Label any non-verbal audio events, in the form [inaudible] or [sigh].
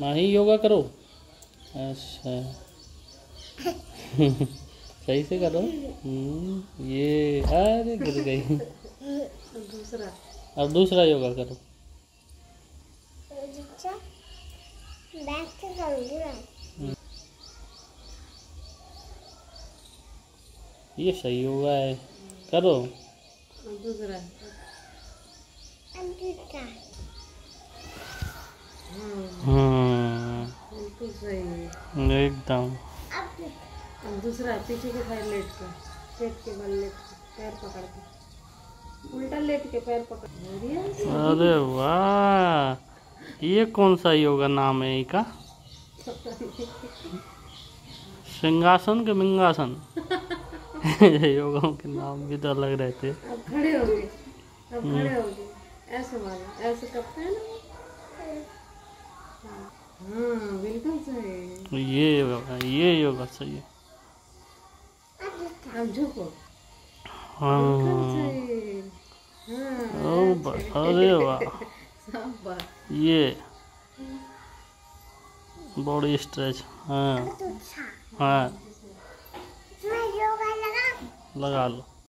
माही योगा करो। अच्छा। सही से करो। हम्म, ये अरे गिर गई। दूसरा अब दूसरा योगा करो। बैठ के करूँगी मैं ये सही योगा है। करो। दूसरा अब दूसरा हाँ हम्म बिल्कुल सही एकदम। अब दूसरा पीछे के पैर लेट कर। पेट के बल लेट कर पैर पकड़ के। उल्टा लेट के पैर पकड़। अरे वाह ये कौन सा योगा नाम है इसका सिंहासन के मिंगासन। [laughs] योगाओं के नाम भी तो अलग रहते। अब खड़े हो गए अब खड़े हो गए। ऐसे वाला ऐसे करते हैं ना। हाँ बिल्कुल सही। ये योगा ये योगा सही है। हाँ। हाँ अरे वाह ये। बॉडी स्ट्रेच हाँ। हाँ। योगा लगा। लगा लो।